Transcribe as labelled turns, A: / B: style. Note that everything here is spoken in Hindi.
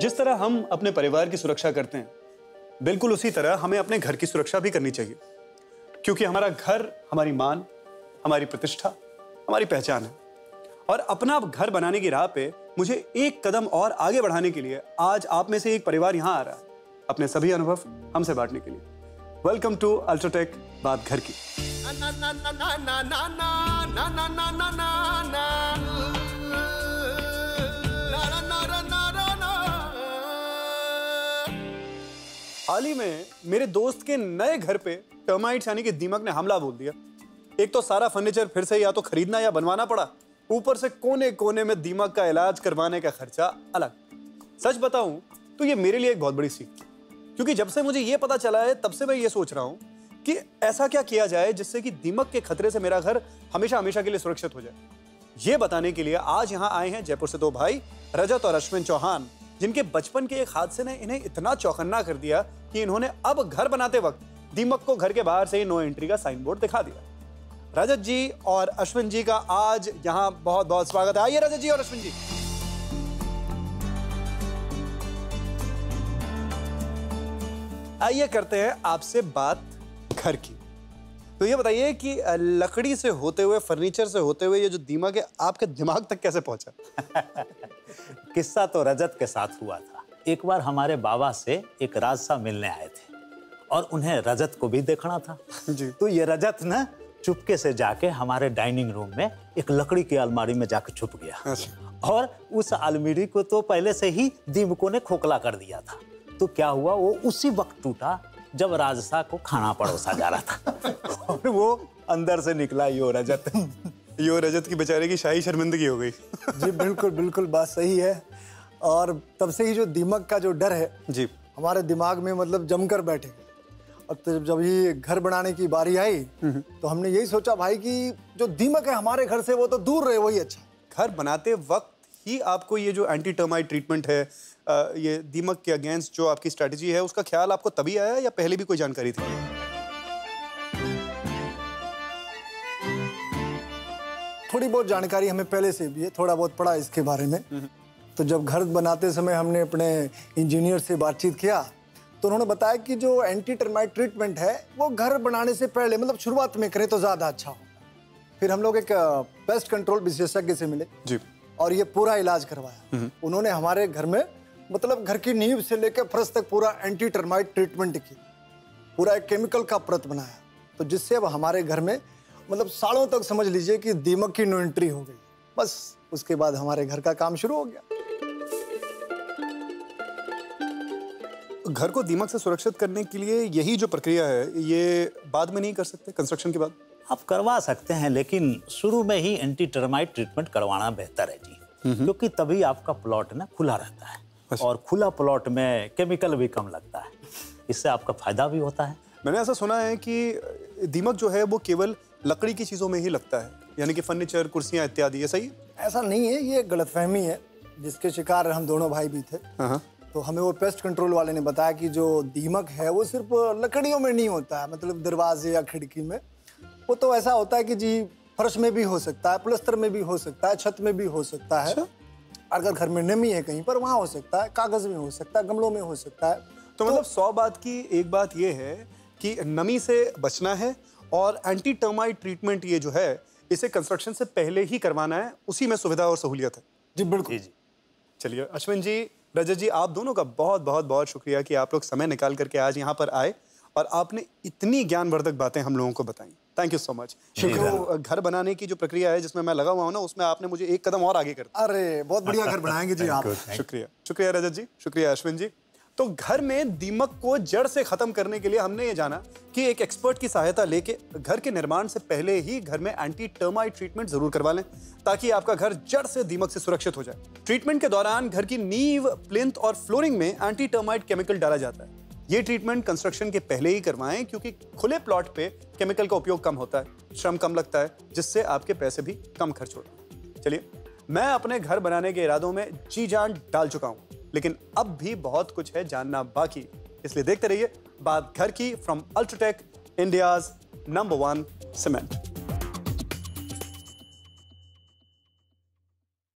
A: जिस तरह हम अपने परिवार की सुरक्षा करते हैं बिल्कुल उसी तरह हमें अपने घर की सुरक्षा भी करनी चाहिए क्योंकि हमारा घर हमारी मान हमारी प्रतिष्ठा हमारी पहचान है और अपना घर बनाने की राह पे मुझे एक कदम और आगे बढ़ाने के लिए आज आप में से एक परिवार यहाँ आ रहा है अपने सभी अनुभव हमसे बांटने के लिए वेलकम टू अल्ट्राटेक बात घर की हाल ही में मेरे दोस्त के नए घर पे टर्माइट्स यानी कि दीमक ने हमला बोल दिया। एक तो सारा फर्नीचर फिर से या तो खरीदना या बनवाना पड़ा। ऊपर से कोने कोने में दीमक का इलाज करवाने का खर्चा अलग। सच बताऊँ तो ये मेरे लिए एक बहुत बड़ी सीख क्योंकि जब से मुझे ये पता चला है, तब से मैं ये सोच रहा हूँ कि ऐसा क्या किया जाए जिससे कि दीमक के खतरे से मेरा घर हमेशा हमेशा के लिए सुरक्षित हो जाए। ये बताने के लिए आज यहाँ आए हैं जयपुर से दो भाई, रजत और अश्विन चौहान। जिनके बचपन के एक हादसे ने इन्हें इतना चौकन्ना कर दिया कि इन्होंने अब घर बनाते वक्त दीमक को घर के बाहर से ही नो एंट्री का साइन बोर्ड दिखा दिया। रजत जी और अश्विन जी का आज यहाँ बहुत बहुत स्वागत है। आइए रजत जी और अश्विन जी। आइए करते हैं आपसे बात घर की। तो ये बताइए कि लकड़ी से होते हुए फर्नीचर से होते हुए ये जो दीमक है आपके दिमाग तक कैसे पहुँचा?
B: किस्सा तो रजत के साथ हुआ था। एक बार हमारे बाबा से एक राजसा मिलने आए थे और उन्हें रजत को भी देखना था।
A: जी।
B: तो ये रजत ना चुपके से जाके हमारे डाइनिंग रूम में एक लकड़ी की अलमारी में जाके छुप गया।
A: अच्छा।
B: और उस अलमीरी को तो पहले से ही दीमकों ने खोखला कर दिया था। तो क्या हुआ वो उसी वक्त टूटा जब राजसा को खाना परोसा जा रहा था। और वो अंदर से निकला यो रजत।
A: यो रजत की बेचारे की शाही शर्मिंदगी हो गई।
C: जी बिल्कुल बिल्कुल बात सही है। और तब से ही जो दीमक का जो डर है
A: जी।
C: हमारे दिमाग में मतलब जमकर बैठे। और तो जब ये घर बनाने की बारी आई तो हमने यही सोचा भाई कि जो दीमक है हमारे घर से वो तो दूर रहे वही अच्छा।
A: घर बनाते वक्त ही आपको ये जो एंटी टर्माइट ट्रीटमेंट है ये दीमक के अगेंस्ट जो आपकी स्ट्रेटजी है उसका ख्याल आपको तभी आया या पहले भी कोई जानकारी थी?
C: थोड़ी बहुत जानकारी हमें पहले से भी है थोड़ा बहुत पढ़ा इसके बारे में। तो जब घर बनाते समय हमने अपने इंजीनियर से बातचीत किया तो उन्होंने बताया कि जो एंटी टर्माइट ट्रीटमेंट है वो घर बनाने से पहले मतलब शुरुआत में करें तो ज़्यादा अच्छा होगा फिर हम लोग एक पेस्ट कंट्रोल विशेषज्ञ से मिले
A: जी।
C: और ये पूरा इलाज करवाया। उन्होंने हमारे घर में मतलब घर की नींव से लेकर फर्श तक पूरा एंटी टर्माइट ट्रीटमेंट की पूरा एक केमिकल का परत बनाया। तो जिससे अब हमारे घर में मतलब सालों तक समझ लीजिए कि दीमक की नो एंट्री हो गई। बस उसके बाद हमारे घर का काम शुरू हो गया।
A: घर को दीमक से सुरक्षित करने के लिए यही जो प्रक्रिया है ये बाद में नहीं कर सकते कंस्ट्रक्शन के बाद?
B: आप करवा सकते हैं लेकिन शुरू में ही एंटी टर्माइट ट्रीटमेंट करवाना बेहतर है जी। क्योंकि तभी आपका प्लॉट ना खुला रहता है। और खुला प्लॉट में केमिकल भी कम लगता है। इससे आपका फ़ायदा भी होता है।
A: मैंने ऐसा सुना है कि दीमक जो है वो केवल लकड़ी की चीज़ों में ही लगता है यानी कि फर्नीचर कुर्सियाँ इत्यादि ये सही?
C: ऐसा नहीं है ये गलतफहमी है जिसके शिकार हम दोनों भाई भी थे।
A: हाँ
C: तो हमें वो पेस्ट कंट्रोल वाले ने बताया कि जो दीमक है वो सिर्फ़ लकड़ियों में नहीं होता है मतलब दरवाजे या खिड़की में। वो तो ऐसा होता है कि जी फर्श में भी हो सकता है प्लस्तर में भी हो सकता है छत में भी हो सकता है। अगर घर में नमी है कहीं पर वहाँ हो सकता है कागज़ में हो सकता है गमलों में हो सकता है।
A: तो मतलब सौ बात की एक बात ये है कि नमी से बचना है और एंटी टर्माइट ट्रीटमेंट ये जो है इसे कंस्ट्रक्शन से पहले ही करवाना है उसी में सुविधा और सहूलियत है।
C: जी बिल्कुल।
B: जी जी।
A: चलिए अश्विन जी रजत जी आप दोनों का बहुत बहुत बहुत शुक्रिया कि आप लोग समय निकाल करके आज यहाँ पर आए और आपने इतनी ज्ञानवर्धक बातें हम लोगों को बताई। थैंक यू सो मच तो घर बनाने की जो प्रक्रिया है जिसमें मैं लगा हुआ हूँ ना उसमें आपने मुझे एक कदम और आगे कर दिया।
C: अरे बहुत बढ़िया घर बनाएँगे जी आप।
A: शुक्रिया। शुक्रिया रजत जी। शुक्रिया अश्विन जी। तो घर में दीमक को जड़ से खत्म करने के लिए हमने ये जाना कि एक एक्सपर्ट की सहायता लेके घर के निर्माण से पहले ही घर में एंटी टर्माइट ट्रीटमेंट ज़रूर करवा लें ताकि आपका घर जड़ से दीमक से सुरक्षित हो जाए। ट्रीटमेंट के दौरान घर की नींव प्लिंथ और फ्लोरिंग में एंटी टर्माइट केमिकल डाला जाता है। ये ट्रीटमेंट कंस्ट्रक्शन के पहले ही करवाएँ, क्योंकि खुले प्लॉट पे केमिकल का उपयोग कम होता है, श्रम कम लगता है, जिससे आपके पैसे भी कम खर्च होते हैं। चलिए, मैं अपने घर बनाने के इरादों में जी जान डाल चुका हूँ, लेकिन अब भी बहुत कुछ है जानना बाकी। इसलिए देखते रहिए बात घर की from UltraTech India's number one cement